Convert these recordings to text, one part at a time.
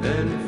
and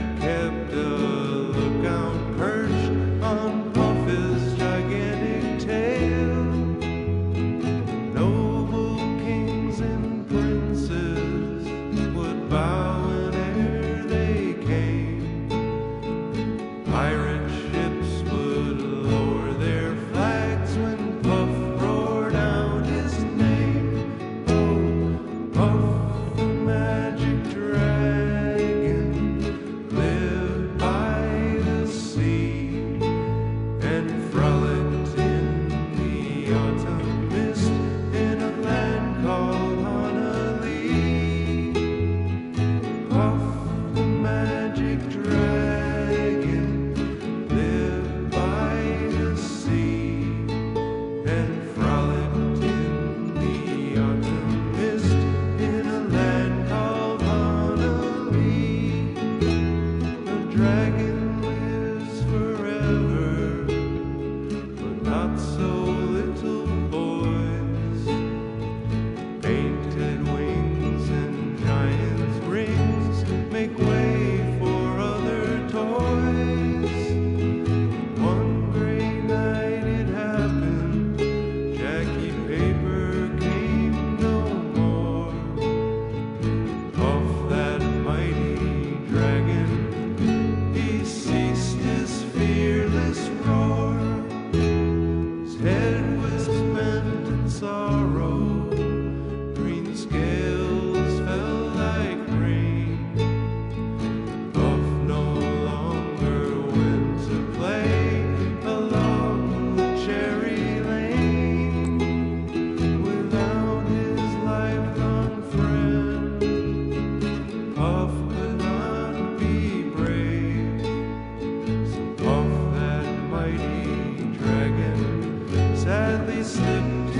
sadly slipped